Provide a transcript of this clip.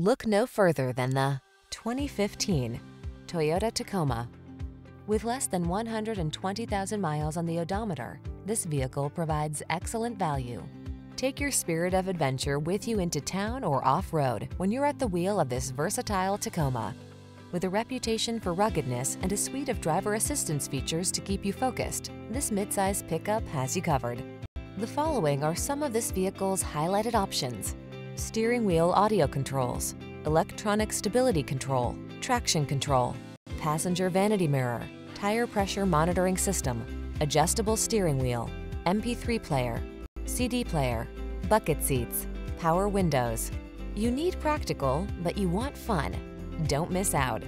Look no further than the 2015 Toyota Tacoma. With less than 120,000 miles on the odometer, this vehicle provides excellent value. Take your spirit of adventure with you into town or off-road when you're at the wheel of this versatile Tacoma. With a reputation for ruggedness and a suite of driver assistance features to keep you focused, this midsize pickup has you covered. The following are some of this vehicle's highlighted options. Steering wheel audio controls, electronic stability control, traction control, passenger vanity mirror, tire pressure monitoring system, adjustable steering wheel, MP3 player, CD player, bucket seats, power windows. You need practical, but you want fun. Don't miss out.